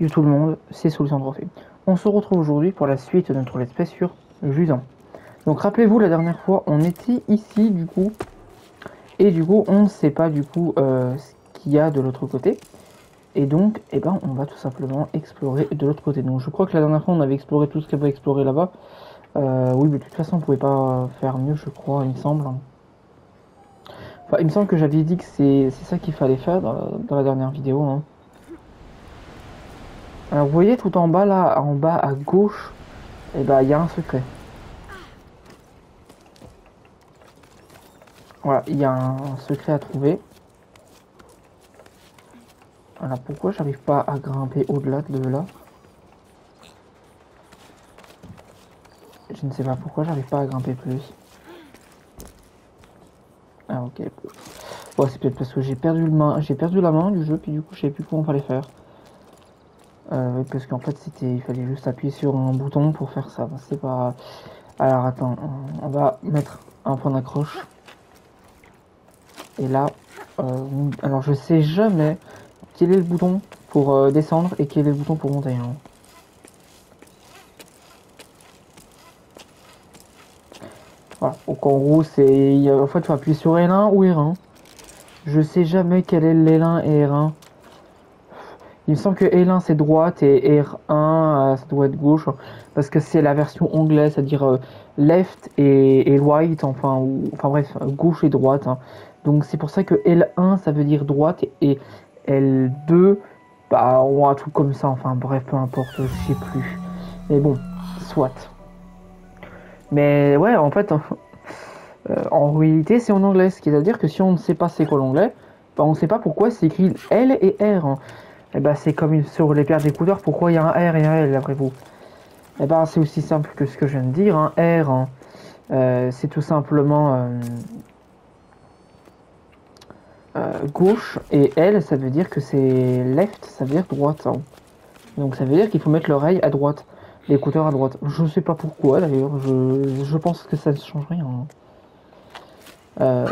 Yo tout le monde, c'est Solution Trophée. On se retrouve aujourd'hui pour la suite de notre let's play sur Jusant. Donc rappelez-vous, la dernière fois, on était ici du coup, et du coup, on ne sait pas du coup euh, ce qu'il y a de l'autre côté. Et donc, eh ben, on va tout simplement explorer de l'autre côté. Donc je crois que la dernière fois, on avait exploré tout ce qu'il y avait à explorer là-bas. Euh, oui, mais de toute façon, on pouvait pas faire mieux, je crois, il me semble. Enfin, il me semble que j'avais dit que c'est ça qu'il fallait faire dans, dans, la dernière vidéo. Hein. Alors, vous voyez tout en bas, là, en bas à gauche, et eh ben, il y a un secret. Voilà, il y a un secret à trouver. Alors, pourquoi j'arrive pas à grimper au-delà de là? Je ne sais pas pourquoi j'arrive pas à grimper plus. Ah ok. Bon, c'est peut-être parce que j'ai perdu le main, j'ai perdu la main du jeu, puis du coup je savais plus comment fallait faire. Parce qu'en fait c'était, il fallait juste appuyer sur un bouton pour faire ça. c'est pas. Alors attends, on va mettre un point d'accroche. Et là, euh, alors je sais jamais quel est le bouton pour euh, descendre et quel est le bouton pour monter. Hein. Donc en gros, c'est. En fait, tu appuyer sur L1 ou R1. Je sais jamais quel est L1 et R1. Il me semble que L1 c'est droite et R1 euh, ça doit être gauche. Parce que c'est la version anglaise, c'est-à-dire euh, left et, right, enfin, ou, enfin bref, gauche et droite. Hein. Donc c'est pour ça que L1 ça veut dire droite et L2, bah, a un truc comme ça, enfin bref, peu importe, je sais plus. Mais bon, soit. Mais ouais, en fait, euh, en réalité, c'est en anglais. Ce qui veut dire que si on ne sait pas c'est quoi l'anglais, bah, on ne sait pas pourquoi c'est écrit L et R. Hein. Et bah, c'est comme sur les paires d'écouteurs, pourquoi il y a un R et un L, après vous? Et bah, c'est aussi simple que ce que je viens de dire. Un hein. R, hein. euh, c'est tout simplement euh, gauche, et L, ça veut dire que c'est left, ça veut dire droite. Donc ça veut dire qu'il faut mettre l'oreille à droite l'écouteur à droite. Je sais pas pourquoi d'ailleurs, je, je, pense que ça ne change rien. Euh,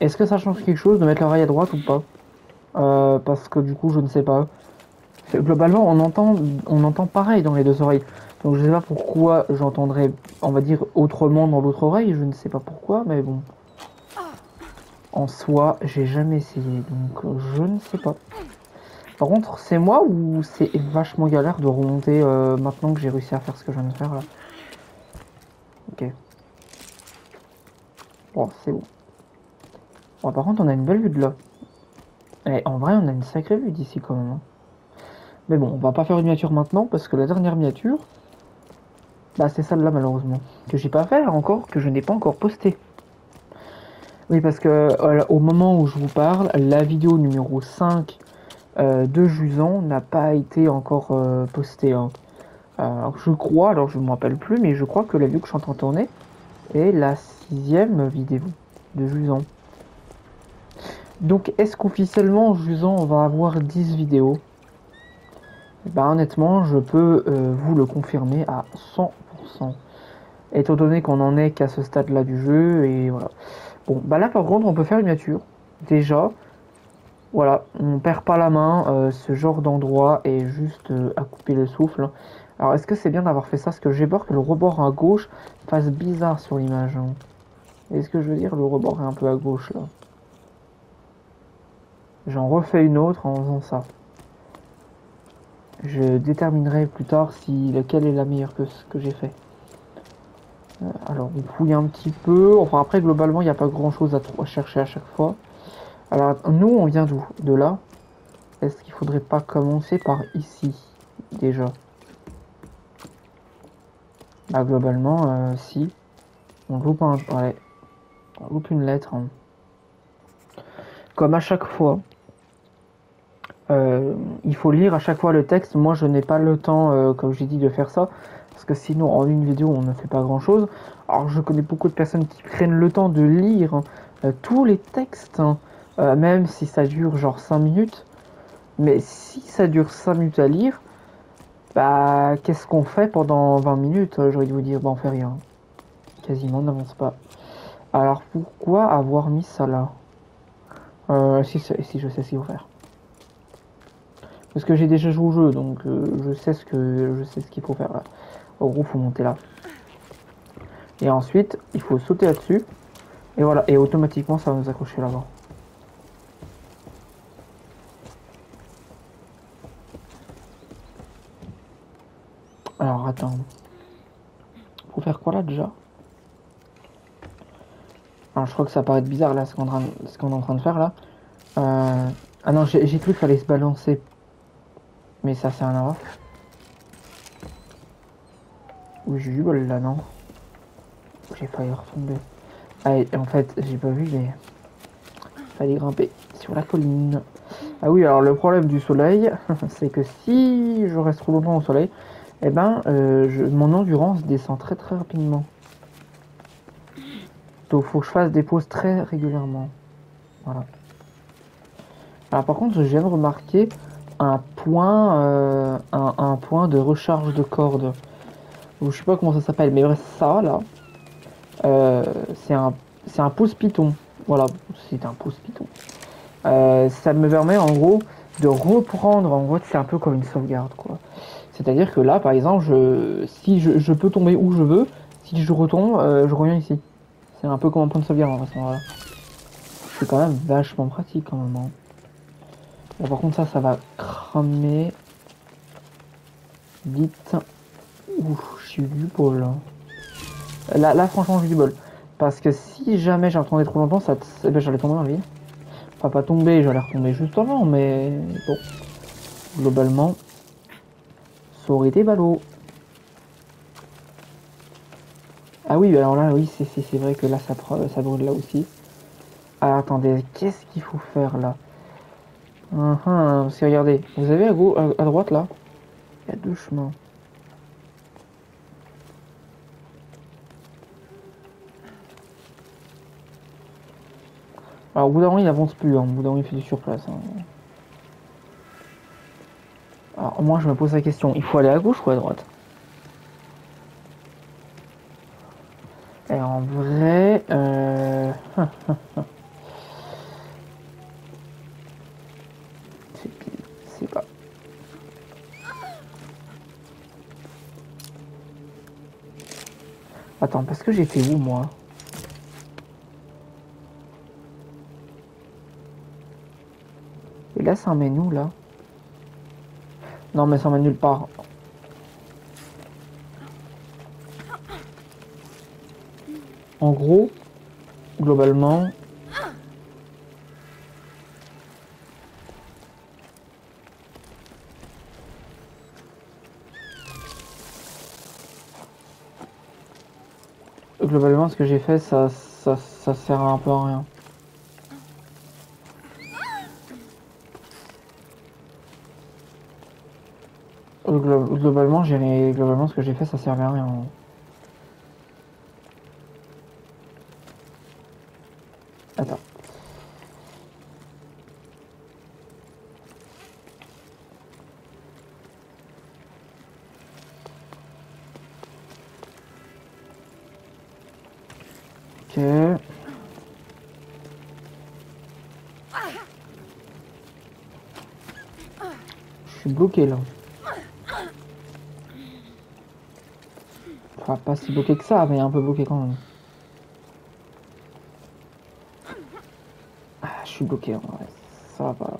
Est-ce que ça change quelque chose de mettre l'oreille à droite ou pas? Euh, Parce que du coup je ne sais pas. Globalement on entend, on entend pareil dans les deux oreilles. Donc je sais pas pourquoi j'entendrais, on va dire, autrement dans l'autre oreille, je ne sais pas pourquoi, mais bon. En soi, j'ai jamais essayé, donc je ne sais pas. Par contre, c'est moi ou c'est vachement galère de remonter euh, maintenant que j'ai réussi à faire ce que je viens de faire là? Ok. Bon, c'est bon. bon. Par contre, on a une belle vue de là. Et en vrai, on a une sacrée vue d'ici quand même. Hein. Mais bon, on va pas faire une miniature maintenant parce que la dernière miniature, bah c'est celle-là malheureusement. Que j'ai pas fait encore, que je n'ai pas encore posté. Oui, parce que au moment où je vous parle, la vidéo numéro 5 euh, de Jusant n'a pas été encore euh, posté. Hein. Alors, je crois, alors je ne me rappelle plus, mais je crois que la vidéo que je suis en train de tourner est la sixième vidéo de Jusant. Donc, est-ce qu'officiellement, Jusant va avoir 10 vidéos? Bah, Honnêtement, je peux euh, vous le confirmer à 100%. Étant donné qu'on en est qu'à ce stade-là du jeu, et voilà. Bon, bah là, par contre, on peut faire une miniature. Déjà, voilà, on perd pas la main, euh, ce genre d'endroit est juste euh, à couper le souffle. Alors est-ce que c'est bien d'avoir fait ça? Parce que j'ai peur que le rebord à gauche fasse bizarre sur l'image. Hein. Est-ce que je veux dire? Le rebord est un peu à gauche là J'en refais une autre en faisant ça. Je déterminerai plus tard si laquelle est la meilleure que ce que j'ai fait. Euh, alors on fouille un petit peu. Enfin après globalement il n'y a pas grand chose à chercher à chaque fois. Alors, nous, on vient d'où? De là? Est-ce qu'il faudrait pas commencer par ici, déjà? Bah, globalement, euh, si. On loupe un... Ouais. On loupe une lettre. Hein. Comme à chaque fois, euh, il faut lire à chaque fois le texte. Moi, je n'ai pas le temps, euh, comme j'ai dit, de faire ça. Parce que sinon, en une vidéo, on ne fait pas grand-chose. Alors, je connais beaucoup de personnes qui prennent le temps de lire hein, tous les textes. Hein. Euh, même si ça dure genre 5 minutes. Mais si ça dure 5 minutes à lire, bah qu'est-ce qu'on fait pendant 20 minutes J'aurais dû vous dire, bah on fait rien. Quasiment, on n'avance pas. Alors pourquoi avoir mis ça là? Euh, si, je sais ce qu'il faut faire. Parce que j'ai déjà joué au jeu, donc euh, je sais ce que je sais ce qu'il faut faire là. En gros, faut monter là. Et ensuite, il faut sauter là-dessus. Et voilà, et automatiquement, ça va nous accrocher là-bas. Alors, attends. Faut faire quoi là déjà? Alors, je crois que ça paraît bizarre là, ce qu'on est, en train de- faire là. Euh, Ah non, j'ai cru qu'il fallait se balancer. Mais ça, c'est un avoir. Oui, j'ai eu bol là, non? J'ai failli retomber. Ah, en fait, j'ai pas vu, mais. Fallait grimper sur la colline. Ah oui, alors le problème du soleil, c'est que si je reste trop longtemps au soleil, eh ben, euh, mon endurance descend très très rapidement. Faut que je fasse des pauses très régulièrement. Voilà. Alors, par contre, de remarquer un point, euh, un, point de recharge de corde. Ou je sais pas comment ça s'appelle, mais ça là, euh, c'est un, c'est un pouce python. Voilà, c'est un pouce python. Euh, ça me permet en gros de reprendre, en gros, c'est un peu comme une sauvegarde quoi. C'est-à-dire que là, par exemple, je, si je, peux tomber où je veux, si je retombe, je reviens ici. C'est un peu comme un point de sauvegarde en façon. Voilà. C'est quand même vachement pratique quand même. hein. Bon, par contre, ça, ça va cramer vite. Ouf, j'ai eu du bol. hein. Là, là, franchement, j'ai eu du bol. Parce que si jamais j'attendais trop longtemps, ça, eh ben, j'allais tomber le vide. Enfin, pas tomber, j'allais retomber juste avant, mais bon. Globalement, ça aurait été ballot. Ah oui, alors là, oui, c'est vrai que là, ça, ça brûle là aussi. Ah, attendez, qu'est-ce qu'il faut faire là? Parce que regardez, vous avez à, à droite là, il y a deux chemins. Alors au bout d'un moment il avance plus, hein. au bout d'un moment il fait du surplace. hein. Alors moi je me pose la question, il faut aller à gauche ou à droite Et en vrai... Euh... c'est c'est pas... Attends, parce que j'étais où moi? Et là, ça emmène où, là? Non, mais ça emmène nulle part. En gros, globalement... Globalement, ce que j'ai fait, ça, ça, ça sert un peu à rien. Glo- Globalement, globalement ce que j'ai fait, ça servait à rien. Bloqué là. Enfin, pas si bloqué que ça, mais un peu bloqué quand même. Ah, je suis bloqué, ça va.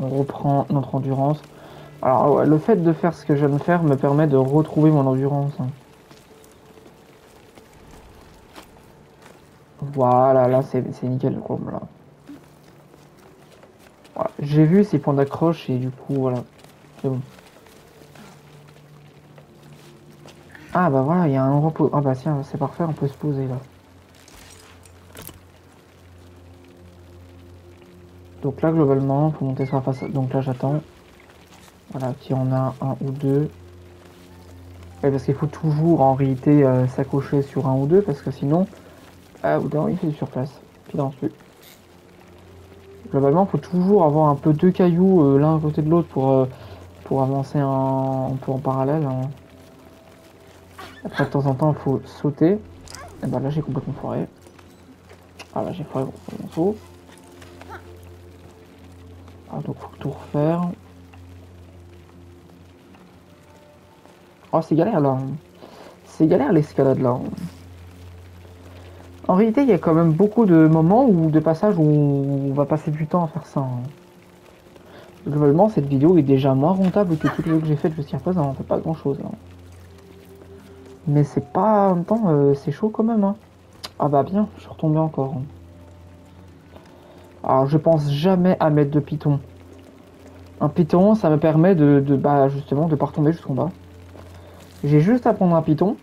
On reprend notre endurance. Alors, le fait de faire ce que je viens de faire me permet de retrouver mon endurance. hein. Voilà, là c'est nickel comme là. Voilà. J'ai vu ces points d'accroche et du coup voilà. C'est. Ah bah voilà, il y a un repos. Ah bah tiens, c'est parfait, on peut se poser là. Donc là globalement, faut monter sur la façade. Donc là j'attends. Voilà, qui en a un ou deux. Ouais, parce qu'il faut toujours en réalité euh, s'accrocher sur un ou deux parce que sinon, ah, moment, il fait du surplace. Puis avance plus. Globalement, faut toujours avoir un peu deux cailloux euh, l'un à côté de l'autre pour, euh, pour avancer en, un peu en parallèle. hein. Après, de temps en temps, il faut sauter. Et bah là j'ai complètement foiré. Ah là j'ai foiré mon saut. Ah donc faut tout refaire. Oh c'est galère là. C'est galère l'escalade là. En réalité il y a quand même beaucoup de moments ou de passages où on va passer du temps à faire ça. hein. Globalement cette vidéo est déjà moins rentable que toutes les que j'ai faites jusqu'à présent. On fait pas grand chose là. Mais c'est pas en même temps euh, c'est chaud quand même. Hein. Ah bah bien, je suis retombé encore. hein. Alors je pense jamais à mettre de python. Un python, ça me permet de, de bah justement de pas retomber jusqu'en bas. J'ai juste à prendre un python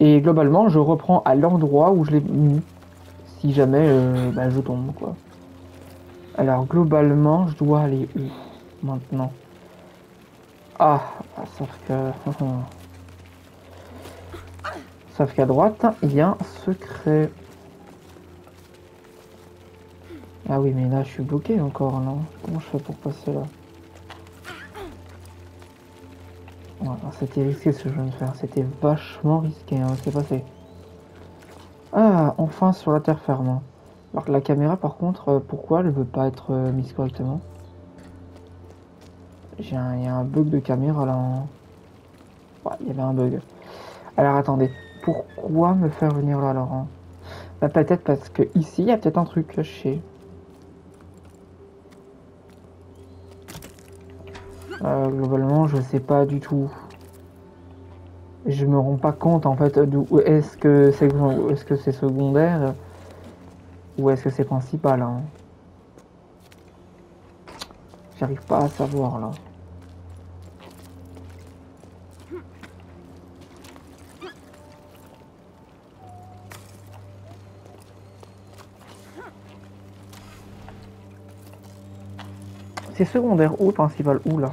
et globalement je reprends à l'endroit où je l'ai mis. Si jamais euh, bah, je tombe quoi. Alors globalement je dois aller où maintenant? Ah, sauf que. Sauf qu'à droite, il y a un secret. Ah oui, mais là, je suis bloqué encore, là. Comment je fais pour passer là? C'était risqué ce que je viens de faire. C'était vachement risqué, hein, ce qui s'est passé. Ah, enfin sur la terre ferme. Alors que la caméra, par contre, euh, pourquoi elle veut pas être euh, mise correctement? J'ai un, un bug de caméra là. hein. Ouais, il y avait un bug. Alors attendez, pourquoi me faire venir là alors hein Bah peut-être parce que ici, il y a peut-être un truc caché. Euh, globalement, je sais pas du tout. Je me rends pas compte en fait d'où est-ce que c'est est-ce que c'est secondaire ou est-ce que c'est principal. hein. J'arrive pas à savoir là. C'est secondaire ou principal où là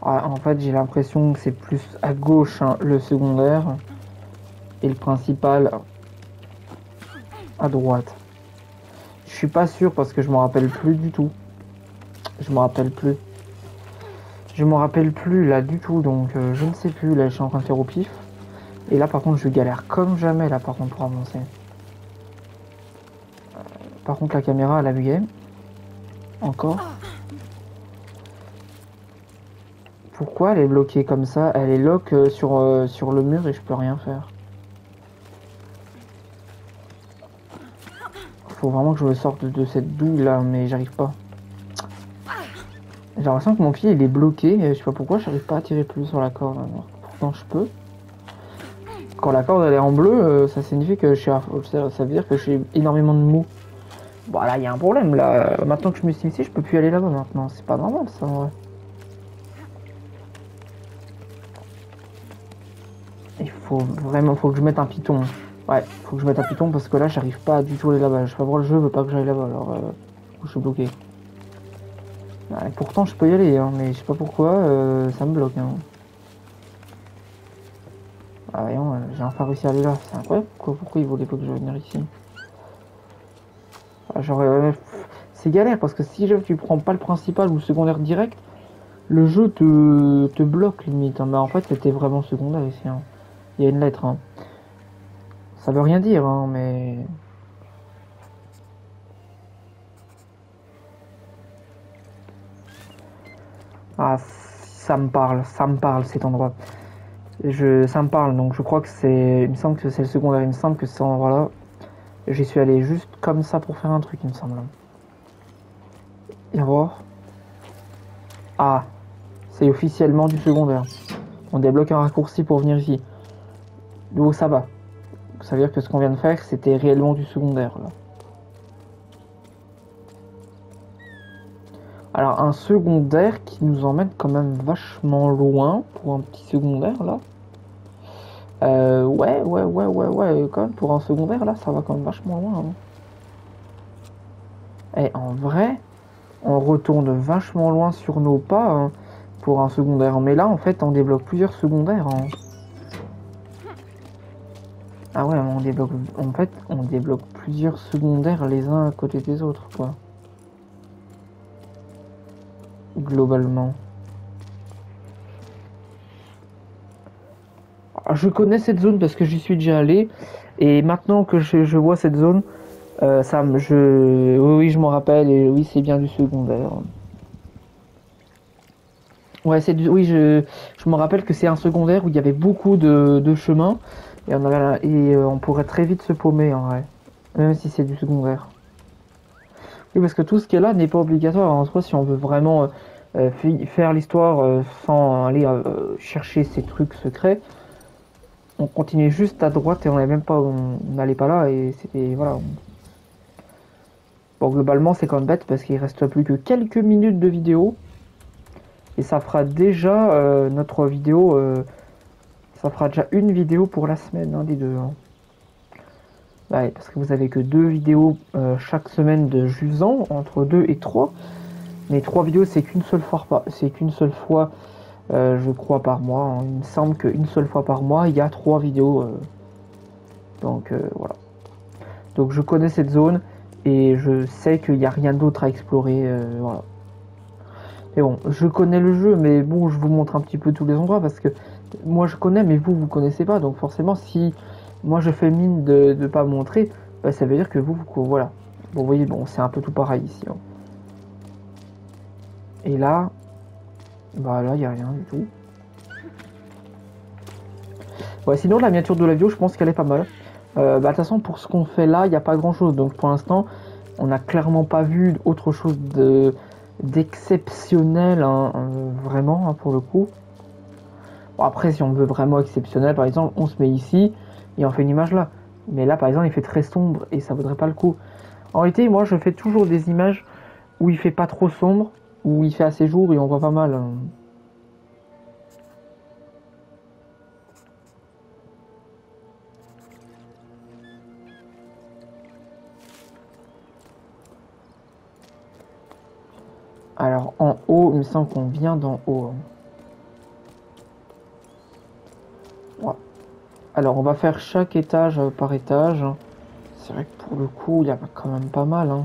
Ah, En fait, j'ai l'impression que c'est plus à gauche hein, le secondaire et le principal à droite. Je suis pas sûr parce que je me rappelle plus du tout. Je me rappelle plus. Je me rappelle plus là du tout donc euh, je ne sais plus. Là, je suis en train de faire au pif. Et là, par contre, je galère comme jamais là par contre pour avancer. Euh, Par contre, la caméra elle a bugué. Encore. Pourquoi elle est bloquée comme ça? Elle est lock euh, sur, euh, sur le mur et je peux rien faire. Faut vraiment que je me sorte de cette douille là, mais j'arrive pas. J'ai l'impression que mon pied il est bloqué et je sais pas pourquoi j'arrive pas à tirer plus sur la corde. pourtant je peux. Quand la corde elle est en bleu, euh, ça signifie que je suis à- ça veut dire que j'ai énormément de mou. Bon là il y a un problème là. Maintenant que je me suis ici, je peux plus aller là-bas maintenant. C'est pas normal ça en vrai. Il faut vraiment faut que je mette un piton. Ouais, faut que je mette un piton parce que là j'arrive pas du tout à aller là-bas. Je sais pas pourquoi le jeu veut pas que j'aille là-bas alors euh, je suis bloqué. Pourtant je peux y aller hein, mais je sais pas pourquoi euh, ça me bloque. Hein. Ah voyons, euh, j'ai enfin réussi à aller là. C'est incroyable pourquoi, pourquoi il voulait pas que je vienne ici? Ah, j'aurais- euh, C'est galère parce que si tu prends pas le principal ou le secondaire direct, le jeu te, te bloque limite. hein. Bah en fait c'était vraiment secondaire ici. hein. Il y a une lettre. hein. Ça veut rien dire mais... Ah, ça me parle, ça me parle cet endroit. Je, ça me parle, donc je crois que c'est, il me semble que c'est le secondaire, il me semble que c'est cet endroit-là. J'y suis allé juste comme ça pour faire un truc, il me semble. Et voir. Ah, c'est officiellement du secondaire. On débloque un raccourci pour venir ici. Donc ça va? Ça veut dire que ce qu'on vient de faire, c'était réellement du secondaire là. Alors un secondaire qui nous emmène quand même vachement loin pour un petit secondaire là. Euh, ouais, ouais, ouais, ouais, ouais, quand même pour un secondaire là, ça va quand même vachement loin. hein. Et en vrai, on retourne vachement loin sur nos pas hein, pour un secondaire. Mais là, en fait, on débloque plusieurs secondaires. hein. Ah ouais, on débloque, en fait, on débloque plusieurs secondaires les uns à côté des autres, quoi. Globalement. Je connais cette zone parce que j'y suis déjà allé. Et maintenant que je, vois cette zone, euh, ça me, je, oui, je m'en rappelle. Et oui, c'est bien du secondaire. Ouais, c'est du, oui, je, me rappelle que c'est un secondaire où il y avait beaucoup de, chemins. Et, euh, on pourrait très vite se paumer en vrai. Même si c'est du secondaire. Oui, parce que tout ce qui est là n'est pas obligatoire. En soi, si on veut vraiment euh, faire l'histoire sans aller chercher ces trucs secrets, on continuait juste à droite et on n'allait même pas, on n'allait pas là et c'était voilà. on- Bon, globalement, c'est quand même bête parce qu'il reste plus que quelques minutes de vidéo et ça fera déjà euh, notre vidéo. euh, ça fera déjà une vidéo pour la semaine, hein, des deux. hein. Parce que vous avez que deux vidéos euh, chaque semaine de Jusant, entre deux et trois. Mais trois vidéos, c'est qu'une seule fois c'est qu'une seule fois, euh, je crois, par mois. hein. Il me semble qu'une seule fois par mois, il y a trois vidéos. euh. Donc euh, voilà. Donc je connais cette zone et je sais qu'il n'y a rien d'autre à explorer. voilà. Mais bon, je connais le jeu, mais bon, je vous montre un petit peu tous les endroits parce que moi je connais, mais vous, vous connaissez pas. Donc forcément, si moi je fais mine de ne pas montrer, bah, ça veut dire que vous, vous voilà. Bon, vous voyez, bon, c'est un peu tout pareil ici. hein. Et là, bah là, il n'y a rien du tout. Ouais, sinon, la miniature de la bio, je pense qu'elle est pas mal. Euh, bah, de toute façon, pour ce qu'on fait là, il n'y a pas grand chose. Donc pour l'instant, on n'a clairement pas vu autre chose de d'exceptionnel, hein, euh, vraiment, hein, pour le coup. Bon, après, si on veut vraiment exceptionnel, par exemple, on se met ici et on fait une image là. Mais là, par exemple, il fait très sombre et ça vaudrait pas le coup. En réalité, moi, je fais toujours des images où il fait pas trop sombre, où il fait assez jour et on voit pas mal. hein. Alors, en haut, il me semble qu'on vient d'en haut. hein. Alors, on va faire chaque étage euh, par étage. C'est vrai que pour le coup, il y a quand même pas mal. hein.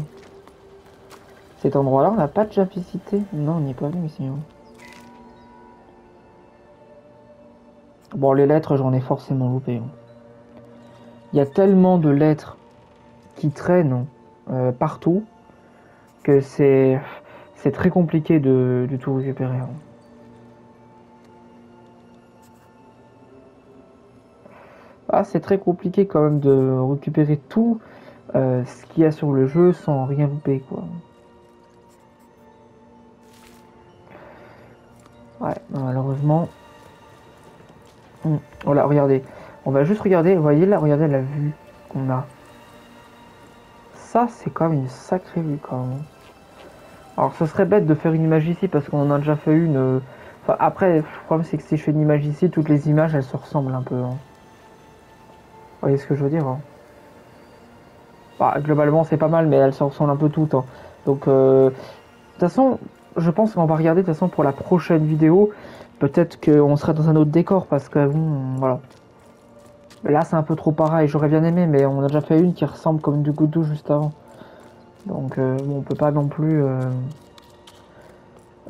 Cet endroit-là, on n'a pas déjà visité Non, on n'y est pas venu ici. hein. Bon, les lettres, j'en ai forcément loupé. hein. Il y a tellement de lettres qui traînent euh, partout que c'est très compliqué de, de tout récupérer. hein. Ah, c'est très compliqué quand même de récupérer tout euh, ce qu'il y a sur le jeu sans rien louper, quoi. Ouais, malheureusement. Hmm, Voilà, regardez. On va juste regarder, vous voyez là, regardez la vue qu'on a. Ça, c'est quand même une sacrée vue quand même. Alors, ce serait bête de faire une image ici parce qu'on en a déjà fait une. euh, Enfin, après, le problème c'est que si je fais une image ici, toutes les images elles se ressemblent un peu. hein. Vous voyez ce que je veux dire hein Bah, Globalement, c'est pas mal, mais elles se ressemblent un peu toutes. hein. Donc, euh, de toute façon, je pense qu'on va regarder de toute façon pour la prochaine vidéo. Peut-être qu'on sera dans un autre décor parce que voilà. Là, c'est un peu trop pareil. J'aurais bien aimé, mais on a déjà fait une qui ressemble comme du goudou juste avant. Donc, euh, bon, on peut pas non plus. euh,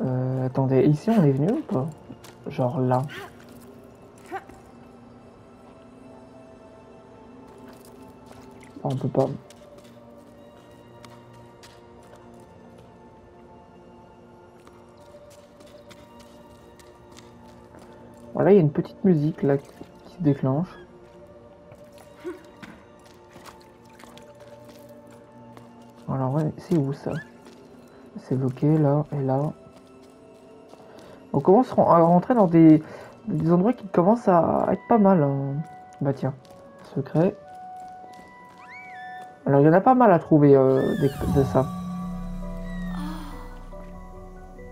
euh, attendez, ici on est venu ou pas? Genre là. On peut pas. Voilà, il y a une petite musique là qui se déclenche. Alors ouais, c'est où ça? C'est bloqué là et là. On commence à rentrer dans des, endroits qui commencent à être pas mal. hein. Bah tiens, secret. Alors il y en a pas mal à trouver euh, de ça.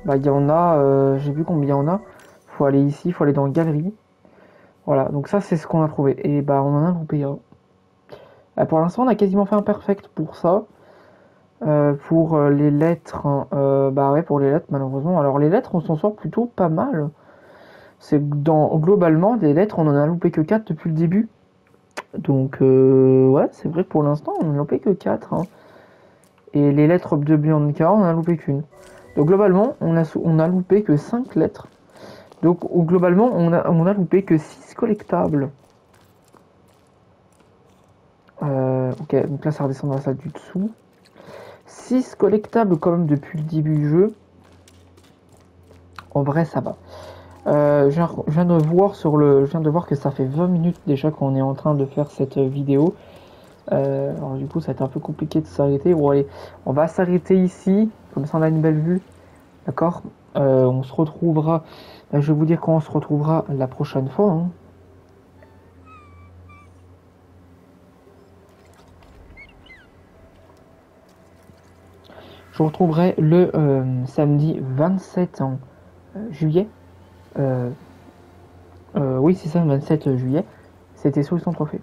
Bah il y en a, euh, j'ai vu combien il y en a. Faut aller ici, faut aller dans galerie. Voilà, donc ça c'est ce qu'on a trouvé. Et bah on en a loupé un. Euh, pour l'instant on a quasiment fait un perfect pour ça. Euh, pour euh, les lettres, hein, bah ouais, pour les lettres, malheureusement. Alors, les lettres, on s'en sort plutôt pas mal. C'est dans, globalement, des lettres, on en a loupé que 4 depuis le début. Donc, ouais, c'est vrai que pour l'instant, on en a loupé que 4. hein. Et les lettres de Bianca, on en a loupé qu'une. Donc, globalement, on a, on a loupé que 5 lettres. Donc globalement, on a, on a loupé que 6 collectables. Euh, ok, donc là ça redescend dans du dessous. 6 collectables quand même depuis le début du jeu. En vrai, ça va. Euh, je, viens de voir sur le, je viens de voir que ça fait 20 minutes déjà qu'on est en train de faire cette vidéo. Euh, alors du coup, ça va être un peu compliqué de s'arrêter. Bon allez, on va s'arrêter ici, comme ça on a une belle vue. D'accord? Euh, On se retrouvera, euh, je vais vous dire quand on se retrouvera la prochaine fois. hein. Je vous retrouverai le euh, samedi 27 en, juillet. Oui, c'est ça, le 27 juillet. C'était Solution Trophée.